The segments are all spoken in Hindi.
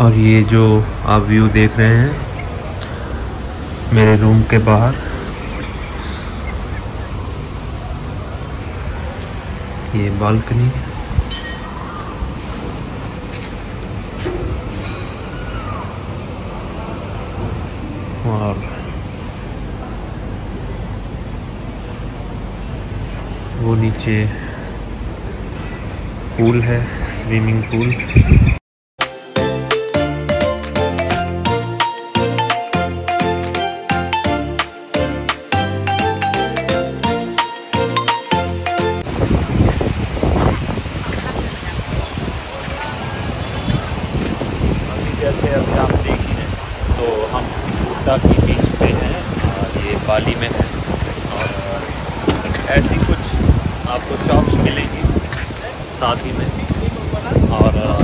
और ये जो आप व्यू देख रहे हैं, मेरे रूम के बाहर, ये बालकनी और वो नीचे पूल है, स्विमिंग पूल। और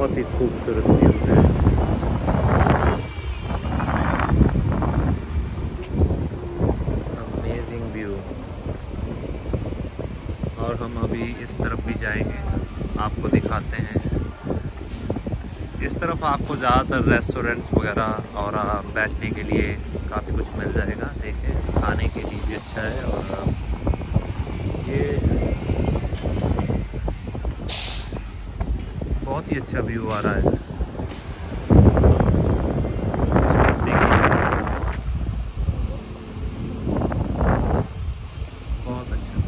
बहुत ही खूबसूरत व्यू है। अमेजिंग व्यू और हम अभी इस तरफ़ भी जाएँगे। आपको दिखाते हैं। इस तरफ़ आपको ज़्यादातर रेस्टोरेंट्स वगैरह और बैठने के लिए काफ़ी कुछ मिल जाएगा। देखें, खाने के लिए भी अच्छा है और आ, ये बहुत ही अच्छा व्यू आ रहा है। अच्छा।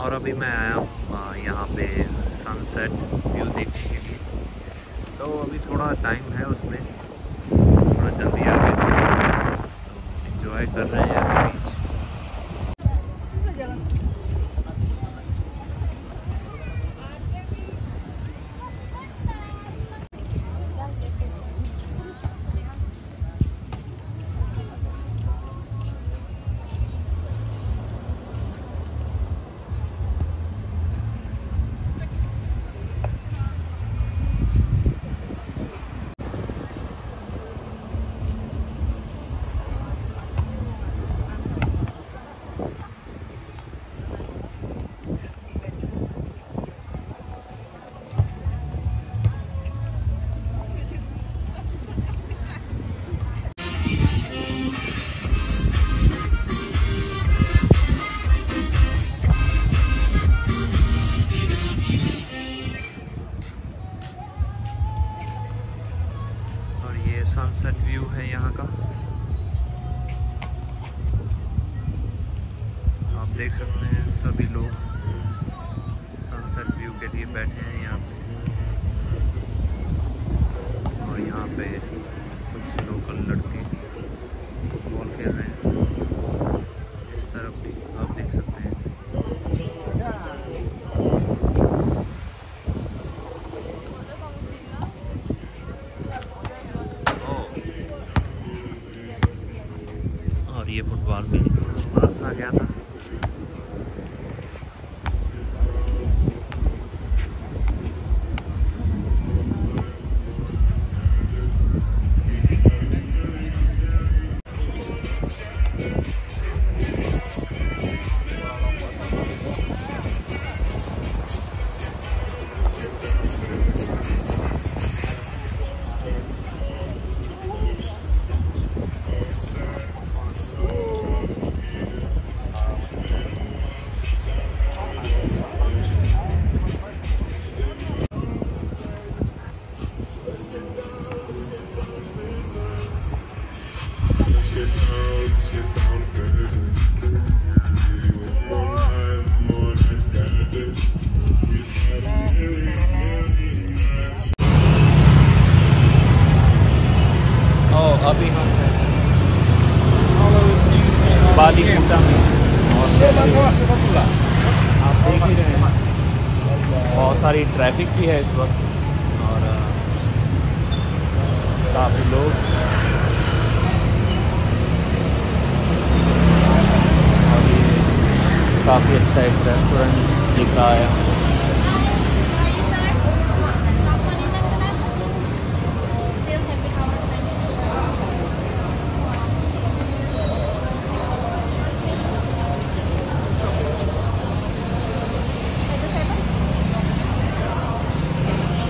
और अभी मैं आया हूँ यहाँ पे सनसेट व्यू देखने के लिए। तो अभी थोड़ा टाइम है उसमें। थोड़ा जल्दी आ गए। इंजॉय कर रहे हैं। बीच देख सकते हैं सभी लोग। सनसेट व्यू के लिए बैठे हैं यहाँ पे। और यहाँ पे कुछ लोकल लड़के फुटबॉल खेल रहे हैं। इस तरफ़ भी आप देख सकते हैं। देख ही रहे। हैं बहुत सारी ट्रैफ़िक भी है इस वक्त, और काफ़ी लोग। काफ़ी अच्छा एक रेस्टोरेंट दिखा है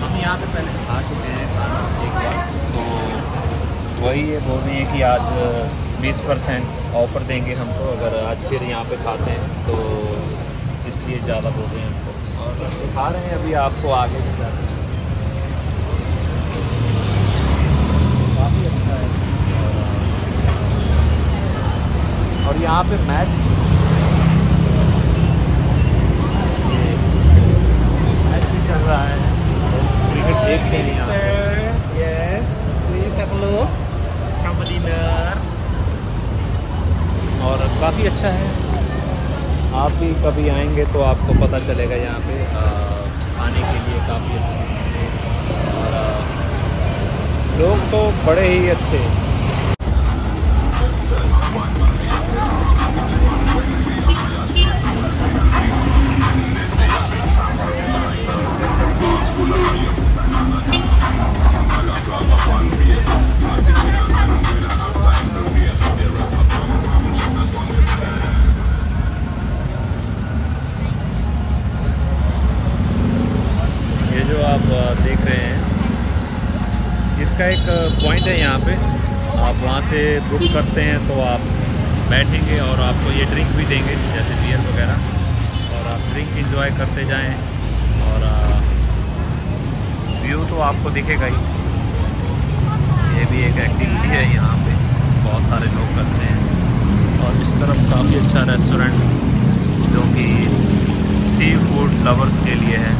हम यहाँ पे पहले खा चुके हैं खाना एक बार तो वही ये बोल रही हैं कि आज बीस परसेंट ऑफ़र देंगे हमको, अगर आज फिर यहाँ पे खाते हैं तो इसलिए ज़्यादा बोल रहे हैं हमको। और दिखा रहे हैं अभी आपको आगे भी जा रहे हैं। काफ़ी अच्छा है। और यहाँ पे मैच मैच भी चल रहा है क्रिकेट देखते हैं यहाँ पे Yes, please have a look. Come for dinner. और काफ़ी अच्छा है कभी आएँगे तो आपको पता चलेगा यहाँ पे आने के लिए काफ़ी अच्छा। लोग तो बड़े ही अच्छे बुक करते हैं तो आप बैठेंगे और आपको ये ड्रिंक भी देंगे, जैसे बियर वगैरह। और आप ड्रिंक इंजॉय करते जाएँ और व्यू तो आपको दिखेगा ही। ये भी एक एक्टिविटी है यहाँ पे, बहुत सारे लोग करते हैं। और इस तरफ़ काफ़ी अच्छा रेस्टोरेंट जो कि सी फ़ूड लवर्स के लिए है।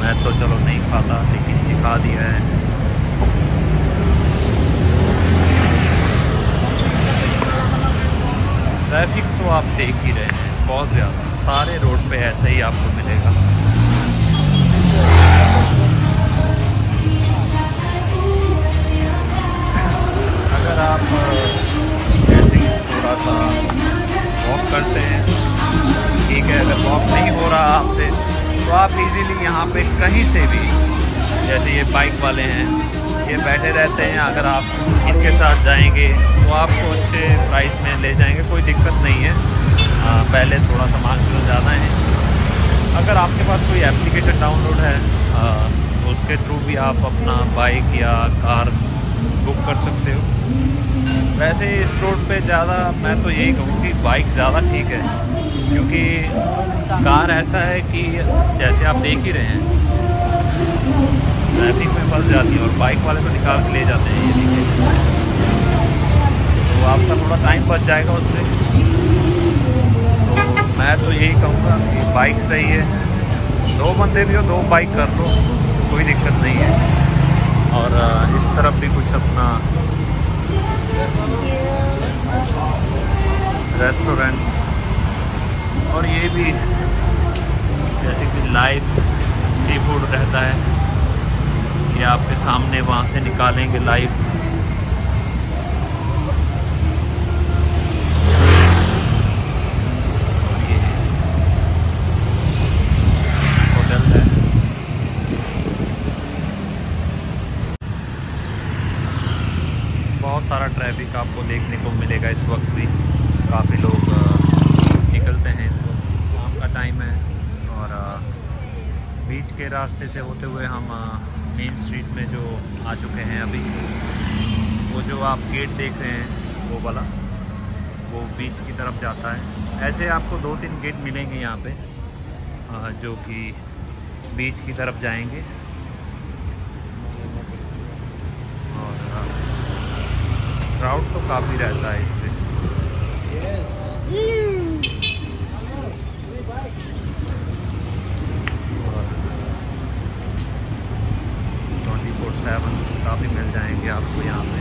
मैं तो चलो नहीं खाता, लेकिन दिखा दिया है। ट्रैफ़िक तो आप देख ही रहे हैं, बहुत ज़्यादा। सारे रोड पे ऐसा ही आपको मिलेगा। अगर आप ऐसे ही थोड़ा सा वॉक करते हैं, ठीक है, अगर वॉक नहीं हो रहा आपसे तो आप इजीली यहाँ पे कहीं से भी, जैसे ये बाइक वाले हैं, ये बैठे रहते हैं, अगर आप साथ जाएँगे तो आपको अच्छे प्राइस में ले जाएँगे कोई दिक्कत नहीं है। आ, पहले थोड़ा सामान किलो ज़्यादा है। अगर आपके पास कोई एप्लीकेशन डाउनलोड है आ, तो उसके थ्रू भी आप अपना बाइक या कार बुक कर सकते हो। वैसे इस रोड पे ज़्यादा मैं तो यही कहूँ कि बाइक ज़्यादा ठीक है क्योंकि कार ऐसा है कि जैसे आप देख ही रहे हैं ट्रैफ़िक में फंस जाती है और बाइक वाले को निकाल के ले जाते हैं ये देखिए। तो आपका थोड़ा टाइम बच जाएगा उसमें तो मैं तो यही कहूँगा कि बाइक सही है। दो बंदे भी हो, दो बाइक कर लो, कोई दिक्कत नहीं है। और इस तरफ़ भी कुछ अपना रेस्टोरेंट और ये भी जैसे कि लाइव सी फ़ूड रहता है ये आपके सामने वहाँ से निकालेंगे लाइव बहुत सारा ट्रैफ़िक आपको देखने को मिलेगा इस वक्त भी। काफ़ी लोग निकलते हैं इस वक्त। शाम का टाइम है और बीच के रास्ते से होते हुए हम मेन स्ट्रीट में जो आ चुके हैं अभी, वो जो आप गेट देख रहे हैं, वो वाला, वो बीच की तरफ़ जाता है। ऐसे आपको दो तीन गेट मिलेंगे यहाँ पे जो कि बीच की तरफ़ जाएँगे। क्राउड तो काफ़ी रहता है इस पर ट्वेंटी फोर सेवन काफ़ी मिल जाएँगे आपको यहाँ पे।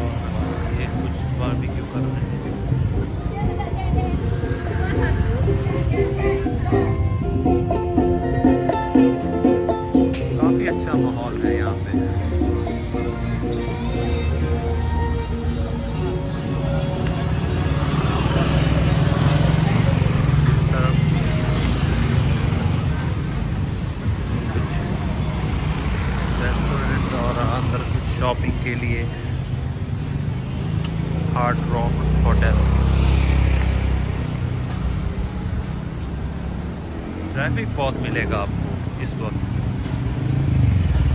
और ट्रैफ़िक बहुत मिलेगा आपको इस वक्त।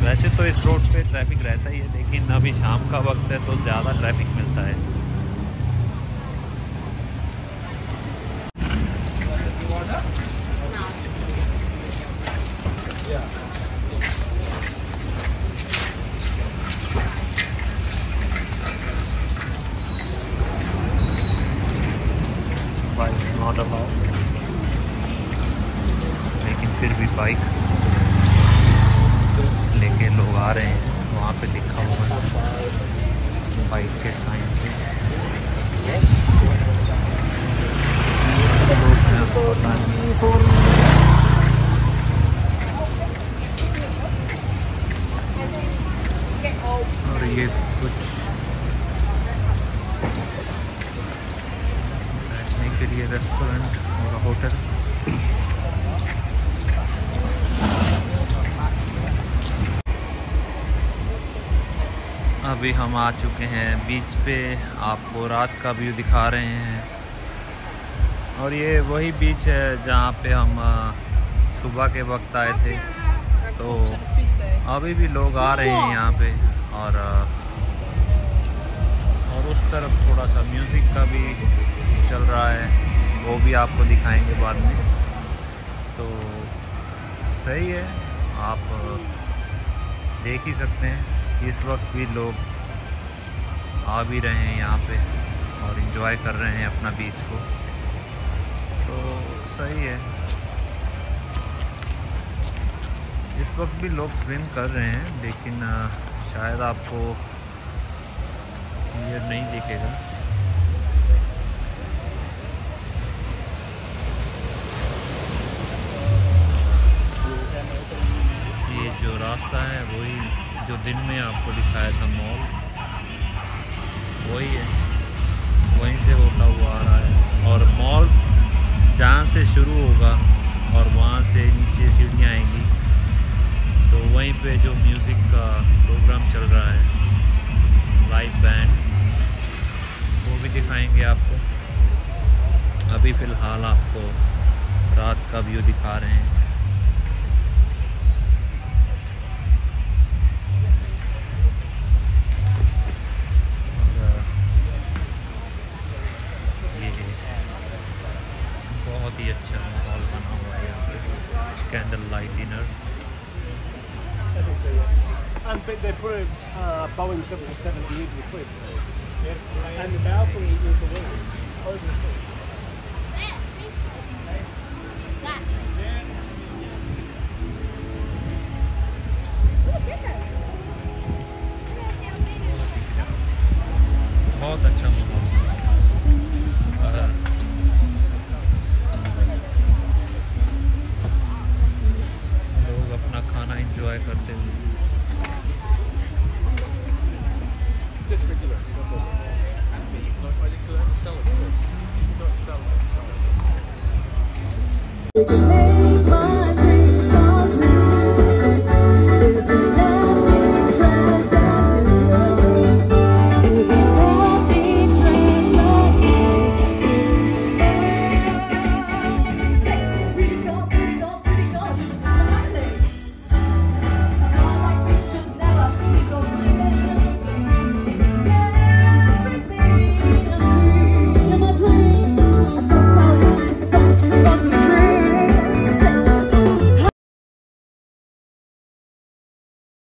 वैसे तो इस रोड पे ट्रैफ़िक रहता ही है, लेकिन अभी शाम का वक्त है तो ज़्यादा ट्रैफ़िक मिलता है। फिर भी बाइक लेके लोग आ रहे हैं। वहाँ पे लिखा हुआ है बाइक के साइन पे। और ये कुछ बैठने के लिए रेस्टोरेंट और होटल अभी हम आ चुके हैं बीच पे। आपको रात का व्यू दिखा रहे हैं। और ये वही बीच है जहाँ पे हम सुबह के वक्त आए थे। तो अभी भी लोग आ रहे हैं यहाँ पे और और उस तरफ़ थोड़ा सा म्यूज़िक का भी चल रहा है। वो भी आपको दिखाएँगे बाद में। तो सही है, आप देख ही सकते हैं। इस वक्त भी लोग आ भी रहे हैं यहाँ पे और इन्जॉय कर रहे हैं अपना बीच को। तो सही है। इस वक्त भी लोग स्विम कर रहे हैं, लेकिन शायद आपको क्लियर नहीं दिखेगा। ये जो रास्ता है, वही जो दिन में आपको दिखाया था मॉल वही है। वहीं से होता हुआ आ रहा है। और मॉल जहाँ से शुरू होगा और वहाँ से नीचे सीढ़ियाँ आएँगी तो वहीं पे जो म्यूज़िक का प्रोग्राम चल रहा है लाइव बैंड वो भी दिखाएँगे आपको। अभी फ़िलहाल आपको रात का व्यू दिखा रहे हैं। And the balcony is the window.